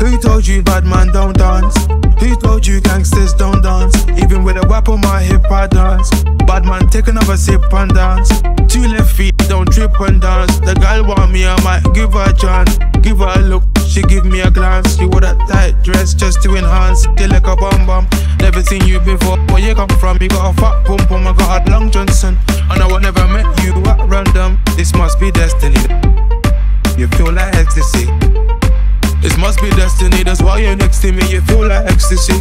Who told you bad man don't dance? Who told you gangsters don't dance? Even with a whip on my hip, I dance. Bad man, take another sip and dance. Two left feet, don't trip and dance. The girl want me, I might give her a chance. Give her a look, she give me a glance. You wore that tight dress just to enhance. Feel like a bum bum. Never seen you before. Where you come from? You got a fat boom boom. I got a long Johnson, and I would never met you. This must be destiny. You feel like ecstasy. This must be destiny, that's why you're next to me, you feel like ecstasy.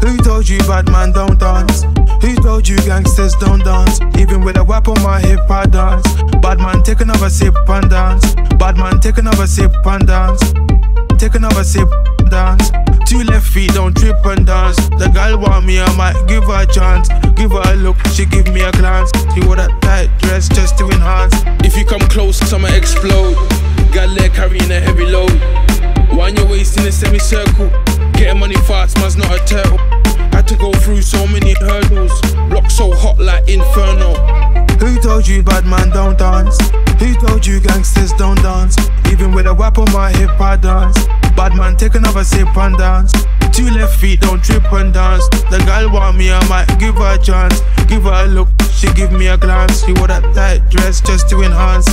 Who told you bad man don't dance? Who told you gangsters don't dance? Even with a whip on my hip, I dance. Bad man, take another sip and dance. Bad man, take another sip and dance. Take another sip and dance. Two left feet, don't trip and dance. The girl want me, I might give her a chance. Give her a look, she give me a glance. She wore that tight dress just to enhance. If you come close, I'ma explode. Got leg carrying a heavy load. Wind your waist in a semicircle. Getting money fast, man's not a turtle. Had to go through so many hurdles. Block so hot like inferno. Who told you bad man don't dance? Who told you gangsters don't dance? Even with a whip on my hip, I dance. Bad man, take another sip and dance. Two left feet, don't trip and dance. The girl want me, I might give her a chance. Give her a look, she give me a glance. She wore that tight dress just to enhance.